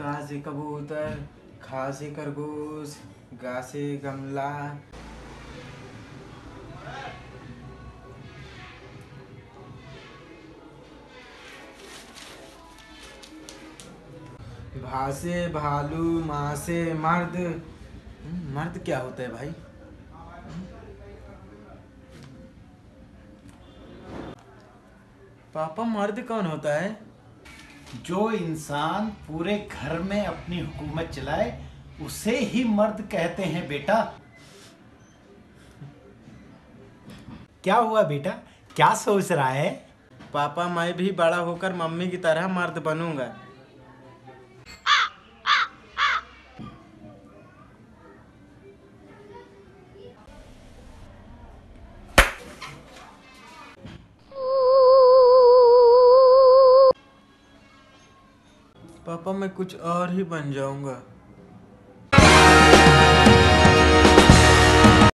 का कबूतर खा से खरगोश गा से गमला। भासे भालू माँ से मर्द। हम्म, मर्द क्या होता है भाई? पापा मर्द कौन होता है? जो इंसान पूरे घर में अपनी हुकूमत चलाए, उसे ही मर्द कहते हैं, बेटा। क्या हुआ बेटा? क्या सोच रहा है? पापा, मैं भी बड़ा होकर मम्मी की तरह मर्द बनूँगा। पापा मैं कुछ और ही बन जाऊँगा।